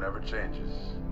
never changes.